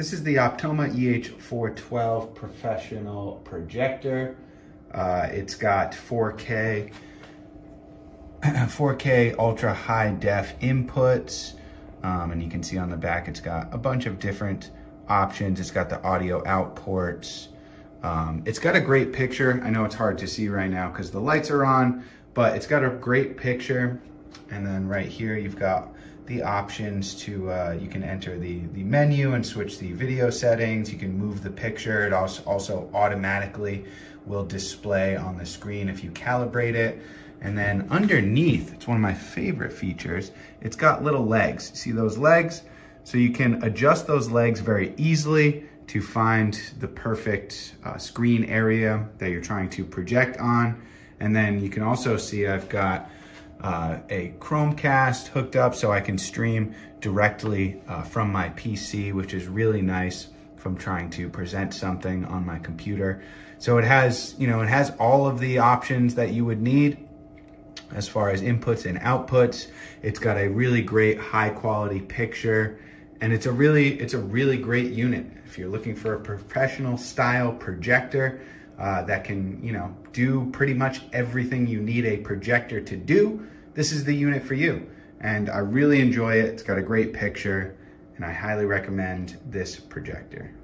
This is the Optoma EH412 professional projector. Uh, it's got 4K, 4K ultra high def inputs. Um, and you can see on the back, it's got a bunch of different options. It's got the audio out ports. Um, it's got a great picture. I know it's hard to see right now because the lights are on, but it's got a great picture. And then right here, you've got the options to, uh, you can enter the, the menu and switch the video settings. You can move the picture. It also, also automatically will display on the screen if you calibrate it. And then underneath, it's one of my favorite features, it's got little legs. See those legs? So you can adjust those legs very easily to find the perfect uh, screen area that you're trying to project on. And then you can also see I've got uh, a Chromecast hooked up so I can stream directly uh, from my PC, which is really nice if I'm trying to present something on my computer. So it has, you know, it has all of the options that you would need as far as inputs and outputs. It's got a really great high quality picture and it's a really, it's a really great unit. If you're looking for a professional style projector, uh, that can, you know, do pretty much everything you need a projector to do, this is the unit for you. And I really enjoy it. It's got a great picture and I highly recommend this projector.